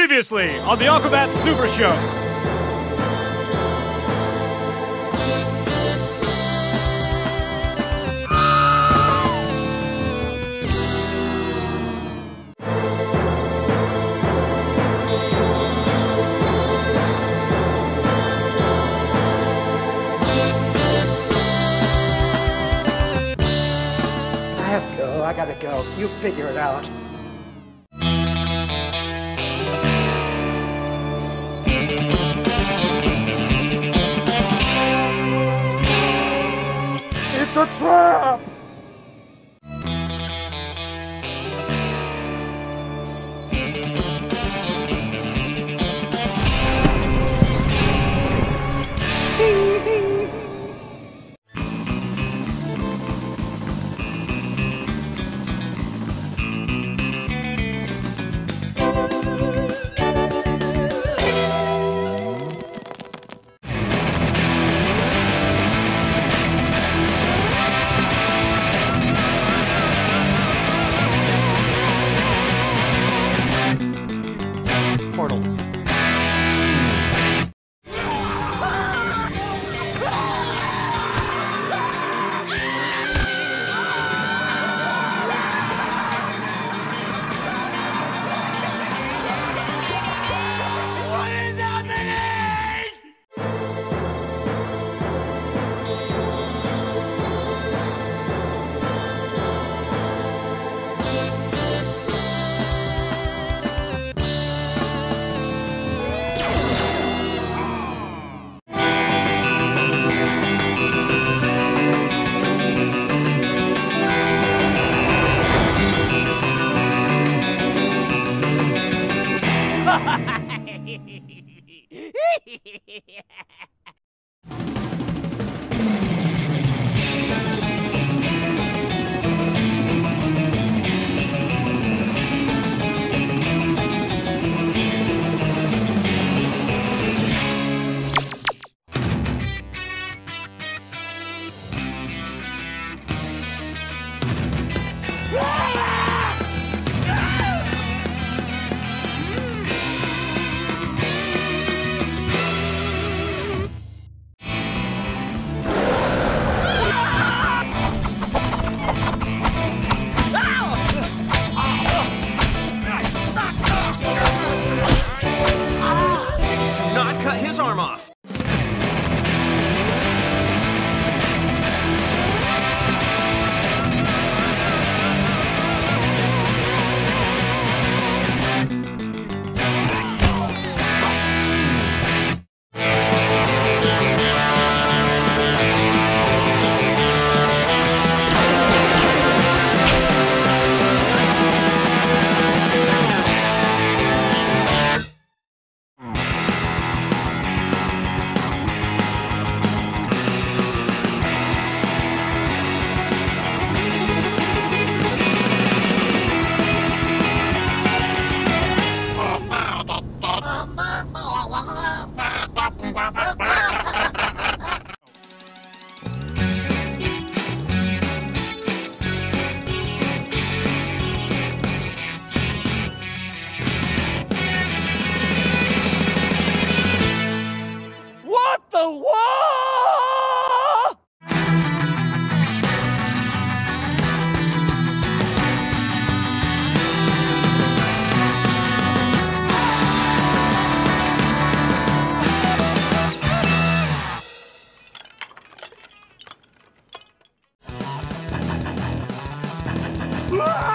Previously on the Aquabat Super Show. I have to go. I gotta go. You figure it out. A trap! Portal. Do not cut his arm off. Ah!